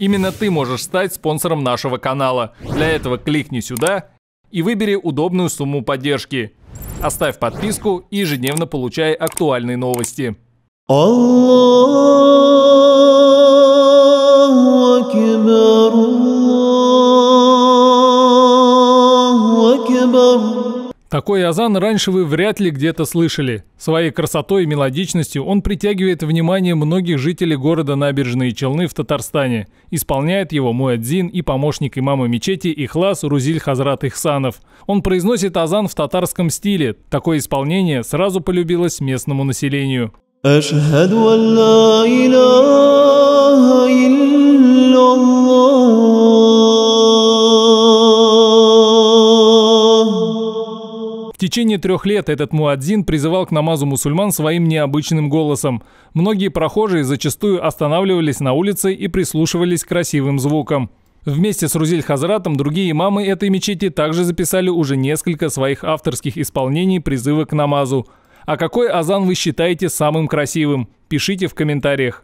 Именно ты можешь стать спонсором нашего канала. Для этого кликни сюда и выбери удобную сумму поддержки. Оставь подписку и ежедневно получай актуальные новости. Аллаху Акбар, Аллаху Акбар. Такой азан раньше вы вряд ли где-то слышали. Своей красотой и мелодичностью он притягивает внимание многих жителей города Набережные Челны в Татарстане. Исполняет его муэдзин и помощник имама мечети Ихлас Рузиль Хазрат Ихсанов. Он произносит азан в татарском стиле. Такое исполнение сразу полюбилось местному населению. أشهد أن لا إله В течение трех лет этот муадзин призывал к намазу мусульман своим необычным голосом. Многие прохожие зачастую останавливались на улице и прислушивались к красивым звукам. Вместе с Рузель Хазратом другие имамы этой мечети также записали уже несколько своих авторских исполнений призыва к намазу. А какой азан вы считаете самым красивым? Пишите в комментариях.